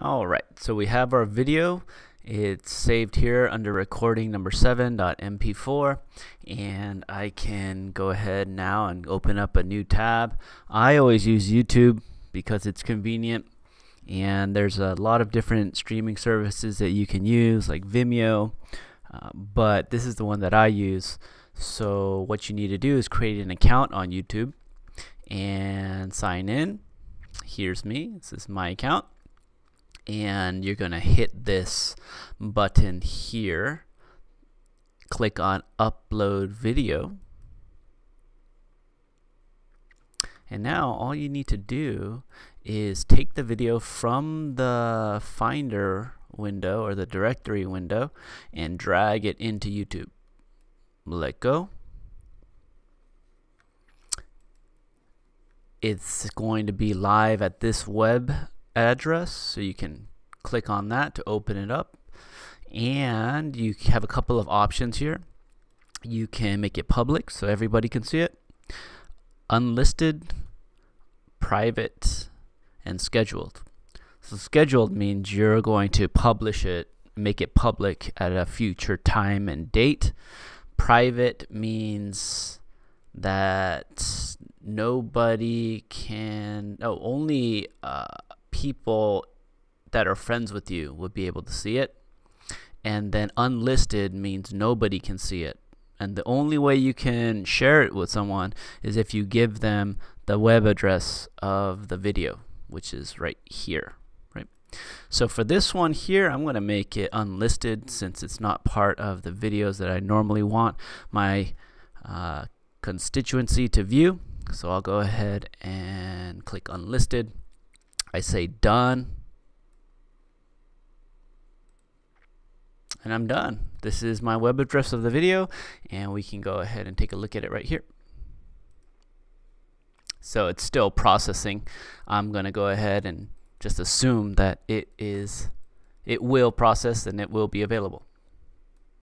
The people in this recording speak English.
Alright, so we have our video. It's saved here under recording number 7.mp4 and I can go ahead now and open up a new tab. I always use YouTube because it's convenient and there's a lot of different streaming services that you can use like Vimeo uh, but this is the one that I use so what you need to do is create an account on YouTube and sign in. Here's me. This is my account and you're going to hit this button here. Click on upload video. And now all you need to do is take the video from the Finder window or the directory window and drag it into YouTube. Let go. It's going to be live at this web address so you can click on that to open it up. And you have a couple of options here. You can make it public so everybody can see it. Unlisted private and scheduled. So scheduled means you're going to publish it make it public at a future time and date. Private means that nobody can oh only uh, people that are friends with you would be able to see it. And then unlisted means nobody can see it. And the only way you can share it with someone is if you give them the web address of the video, which is right here. Right. So for this one here, I'm going to make it unlisted since it's not part of the videos that I normally want my uh, constituency to view. So I'll go ahead and click unlisted. I say done. And I'm done. This is my web address of the video and we can go ahead and take a look at it right here. So it's still processing. I'm going to go ahead and just assume that it is it will process and it will be available.